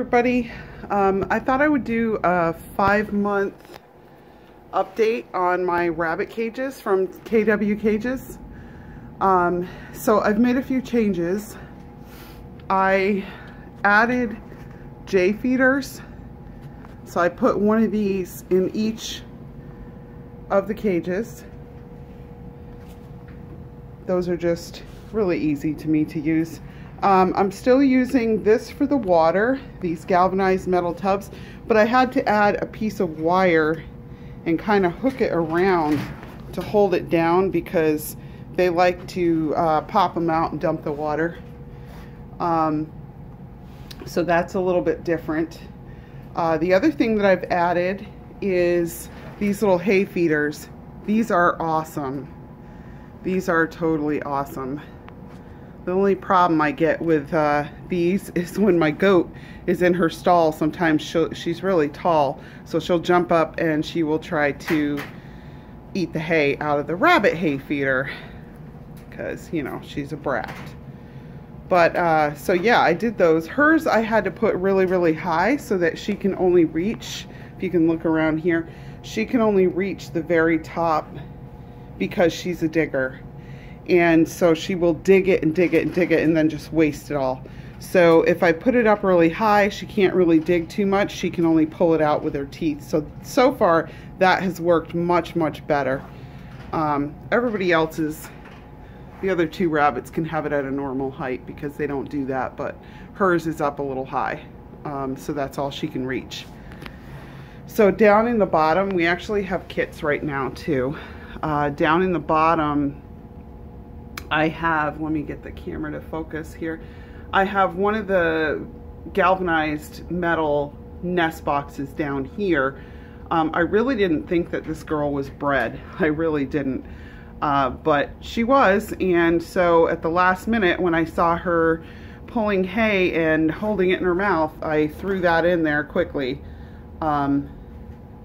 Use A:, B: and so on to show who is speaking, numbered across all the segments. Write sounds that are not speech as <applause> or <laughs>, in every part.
A: everybody. Um, I thought I would do a five month update on my rabbit cages from KW Cages. Um, so I've made a few changes. I added J feeders. So I put one of these in each of the cages. Those are just really easy to me to use. Um, I'm still using this for the water, these galvanized metal tubs, but I had to add a piece of wire and kind of hook it around to hold it down because they like to uh, pop them out and dump the water. Um, so that's a little bit different. Uh, the other thing that I've added is these little hay feeders. These are awesome. These are totally awesome. The only problem I get with uh, these <laughs> is when my goat is in her stall, sometimes she's really tall, so she'll jump up and she will try to eat the hay out of the rabbit hay feeder because, you know, she's a brat. But, uh, so yeah, I did those. Hers I had to put really, really high so that she can only reach, if you can look around here, she can only reach the very top because she's a digger and so she will dig it and dig it and dig it and then just waste it all. So if I put it up really high, she can't really dig too much. She can only pull it out with her teeth. So, so far that has worked much, much better. Um, everybody else's, the other two rabbits can have it at a normal height because they don't do that, but hers is up a little high. Um, so that's all she can reach. So down in the bottom, we actually have kits right now too. Uh, down in the bottom, I have, let me get the camera to focus here. I have one of the galvanized metal nest boxes down here. Um, I really didn't think that this girl was bred. <laughs> I really didn't. Uh, but she was, and so at the last minute when I saw her pulling hay and holding it in her mouth, I threw that in there quickly. Um,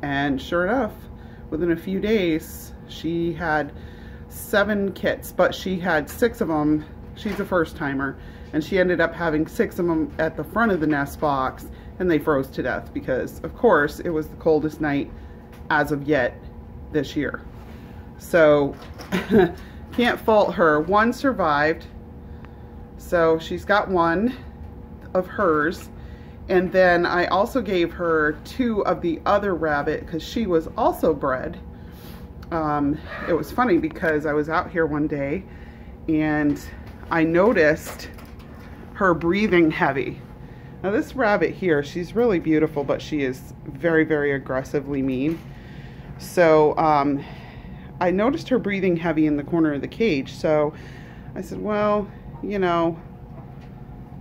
A: and sure enough, within a few days, she had seven kits, but she had six of them. She's a first timer, and she ended up having six of them at the front of the nest box, and they froze to death because, of course, it was the coldest night as of yet this year. So, <laughs> can't fault her. One survived, so she's got one of hers. And then I also gave her two of the other rabbit because she was also bred um, it was funny because I was out here one day and I noticed her breathing heavy. Now this rabbit here, she's really beautiful, but she is very, very aggressively mean. So um, I noticed her breathing heavy in the corner of the cage. So I said, well, you know,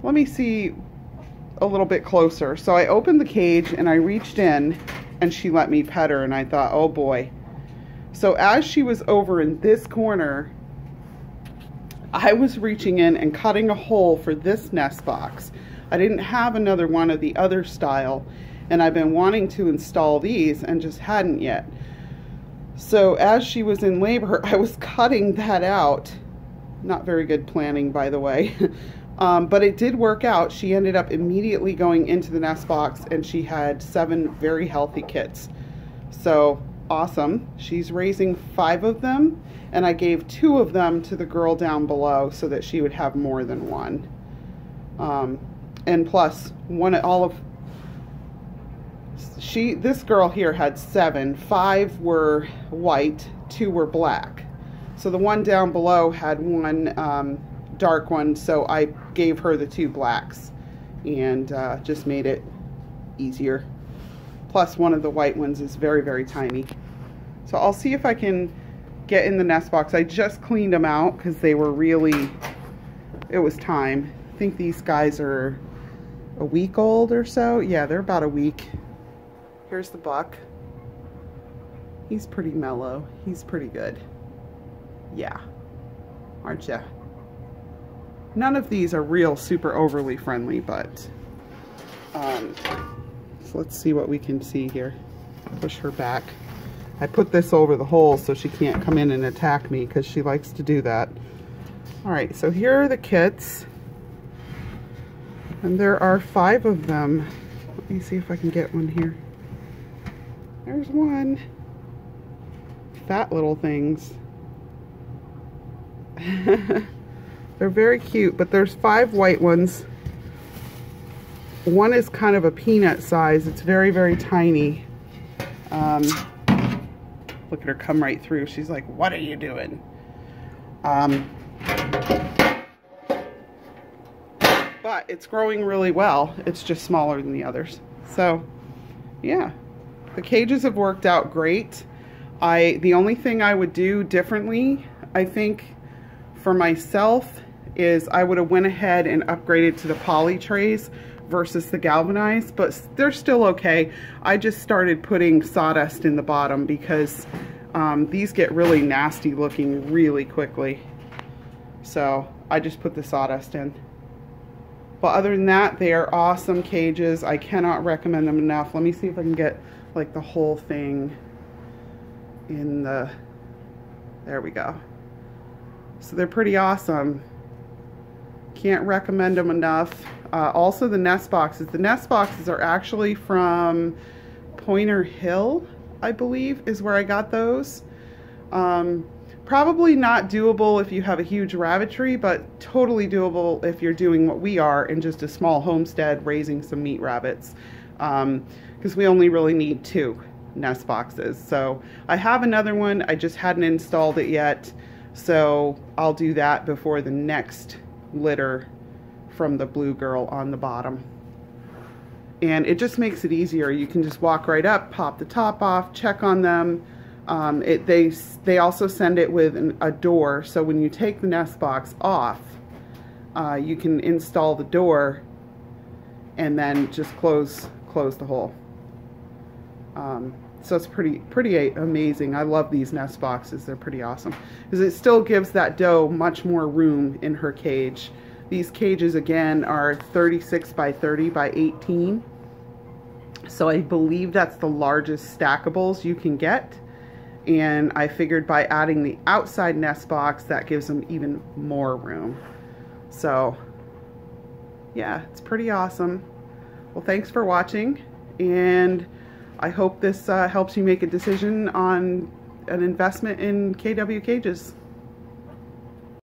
A: let me see a little bit closer. So I opened the cage and I reached in and she let me pet her and I thought, oh boy, so as she was over in this corner, I was reaching in and cutting a hole for this nest box. I didn't have another one of the other style and I've been wanting to install these and just hadn't yet. So as she was in labor, <laughs> I was cutting that out. Not very good planning, by the way. <laughs> um, but it did work out. She ended up immediately going into the nest box and she had seven very healthy kits. So awesome. She's raising five of them, and I gave two of them to the girl down below so that she would have more than one. Um, and plus, one all of she this girl here had seven. Five were white, two were black. So the one down below had one um, dark one, so I gave her the two blacks and uh, just made it easier. Plus one of the white ones is very, very tiny. So I'll see if I can get in the nest box. I just cleaned them out because they were really, it was time. I think these guys are a week old or so. Yeah, they're about a week. Here's the buck. He's pretty mellow. He's pretty good. Yeah. Aren't ya? None of these are real super overly friendly, but um, so let's see what we can see here. Push her back. I put this over the hole so she can't come in and attack me because she likes to do that. All right, so here are the kits. And there are five of them. Let me see if I can get one here. There's one. Fat little things. <laughs> They're very cute, but there's five white ones. One is kind of a peanut size. It's very, very tiny. Um, look at her come right through. She's like, what are you doing? Um, but it's growing really well. It's just smaller than the others. So, yeah, the cages have worked out great. I The only thing I would do differently, I think, for myself is I would have went ahead and upgraded to the poly trays versus the galvanized, but they're still okay. I just started putting sawdust in the bottom because um, these get really nasty looking really quickly. So I just put the sawdust in. But other than that, they are awesome cages. I cannot recommend them enough. Let me see if I can get like the whole thing in the, there we go. So they're pretty awesome. Can't recommend them enough. Uh, also the nest boxes. The nest boxes are actually from Pointer Hill, I believe, is where I got those. Um, probably not doable if you have a huge rabbitry, but totally doable if you're doing what we are in just a small homestead raising some meat rabbits. Because um, we only really need two nest boxes. So I have another one. I just hadn't installed it yet. So I'll do that before the next litter from the blue girl on the bottom. And it just makes it easier. You can just walk right up, pop the top off, check on them. Um, it, they, they also send it with an, a door, so when you take the nest box off, uh, you can install the door and then just close close the hole. Um, so it's pretty pretty amazing. I love these nest boxes. They're pretty awesome because it still gives that doe much more room in her cage. These cages again are 36 by 30 by 18. So I believe that's the largest stackables you can get. And I figured by adding the outside nest box, that gives them even more room. So yeah, it's pretty awesome. Well, thanks for watching. And I hope this uh, helps you make a decision on an investment in KW cages.